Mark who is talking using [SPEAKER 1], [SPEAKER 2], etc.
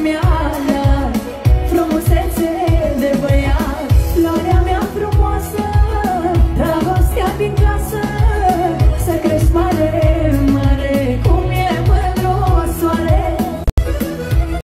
[SPEAKER 1] me.